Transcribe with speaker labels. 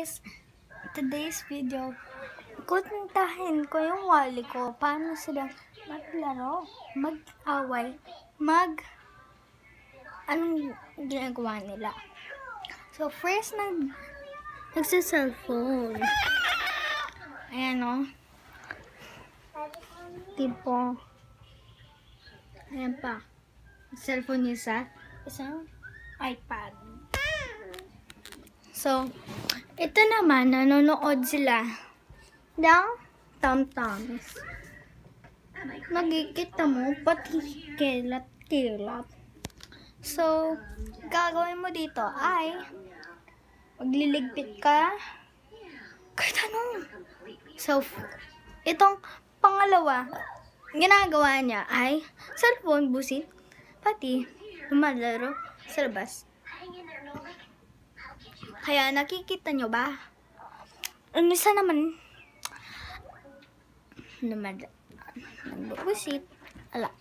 Speaker 1: guys! Today's video, kuntahin ko yung wali ko. Paano sila maglaro, mag-away, mag... Anong ginagawa nila. So, first, nag... Nagsa-cellphone. Ayan, o. Tipo. Ayan pa. Cellphone niya sa isang iPad. So, ito naman, nanonood sila ng tamtams. Magkikita mo, pati kilat-kilat. So, gagawin mo dito ay magliligpit ka kahit ano. So, itong pangalawa, ginagawa niya ay cellphone, busit, pati lumalaro sa labas. Kaya nakikita nyo ba? Umisa naman naman nagbubusit. Ala.